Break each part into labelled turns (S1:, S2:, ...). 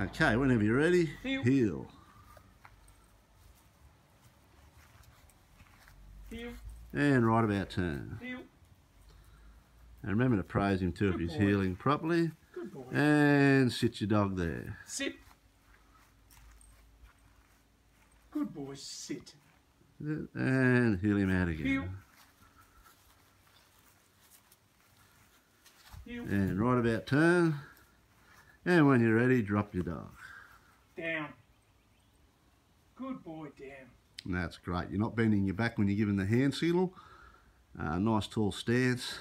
S1: Okay, whenever you're ready,
S2: Heel.
S1: heel.
S2: Heel,
S1: And right about turn.
S2: heel.
S1: And remember to praise him too if he's
S2: boy.
S1: heeling properly.
S2: Good boy.
S1: And sit your dog there.
S2: Sit. Good boy, sit.
S1: And heel him out again.
S2: Heel. Heel,
S1: And right about turn. And when you're ready, drop your dog.
S2: down. Good boy, down.
S1: And that's great. You're not bending your back when you're giving the hand signal. Uh, nice tall stance.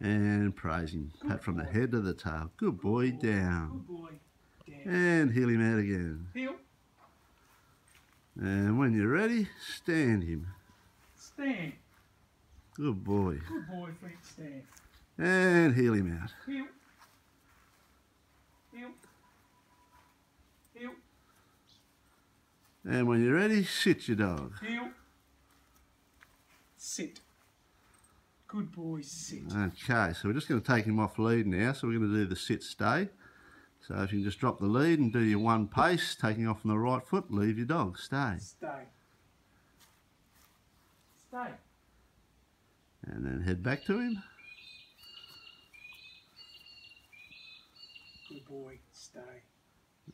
S1: And praise him. Pat from the head to the tail. Good boy, down.
S2: Good boy, down.
S1: And heel him out again.
S2: Heel,
S1: And when you're ready, stand him.
S2: stand.
S1: Good boy.
S2: Good boy, Flint, stand.
S1: And heel him out.
S2: Heel. Heel.
S1: And when you're ready, sit your dog.
S2: Heel. Sit. Good boy, sit.
S1: Okay, so we're just going to take him off lead now. So we're going to do the sit stay. So if you can just drop the lead and do your one pace, taking off on the right foot, leave your dog, stay.
S2: Stay. Stay.
S1: And then head back to him.
S2: Good boy, stay.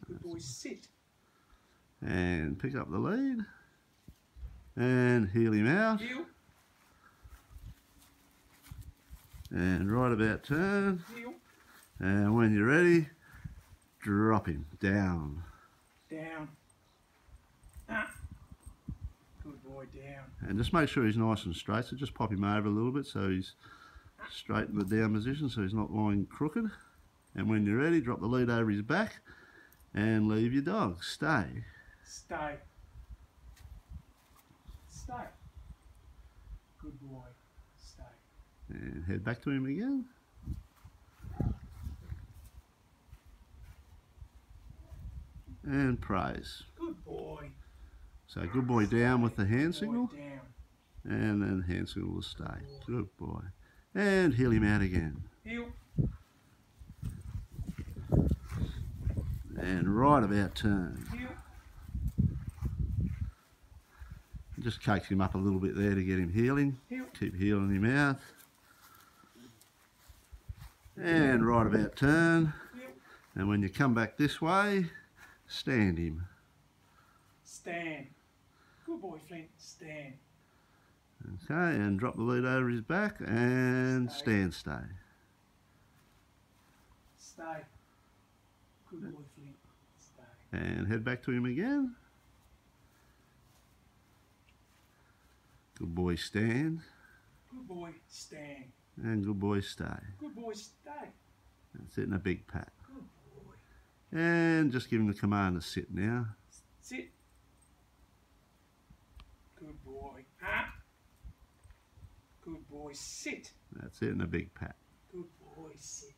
S2: Good boy, sit.
S1: And pick up the lead. And heel him out.
S2: Heel.
S1: And right about turn.
S2: Heel.
S1: And when you're ready, drop him down.
S2: Down. Ah. Good boy, down.
S1: And just make sure he's nice and straight. So just pop him over a little bit so he's straight in the down position so he's not lying crooked. And when you're ready, drop the lead over his back and leave your dog. Stay.
S2: Stay. Stay. Good boy, stay.
S1: And head back to him again. And praise.
S2: Good boy.
S1: So good boy down with the hand
S2: Good boy,
S1: signal.
S2: Down.
S1: And then hand signal will stay. Good boy. And heel him out again.
S2: Heel.
S1: And right about turn.
S2: Heel.
S1: Just coax him up a little bit there to get him heeling.
S2: Heel.
S1: Keep heeling him out. And right about turn.
S2: Heel.
S1: And when you come back this way, stand him.
S2: Stand. Good boy, Flint. Stand.
S1: Okay, and drop the lead over his back and
S2: Stay.
S1: stand stay.
S2: Stay. Good boy, Flint. Stay.
S1: And head back to him again. Good boy stand.
S2: Good boy, stand.
S1: And good boy stay.
S2: Good boy, stay.
S1: That's it in a big pat.
S2: Good boy.
S1: And just give him the command to sit now.
S2: Sit. Good boy. Ah. Good boy, sit.
S1: That's it in a big pat.
S2: Good boy, sit.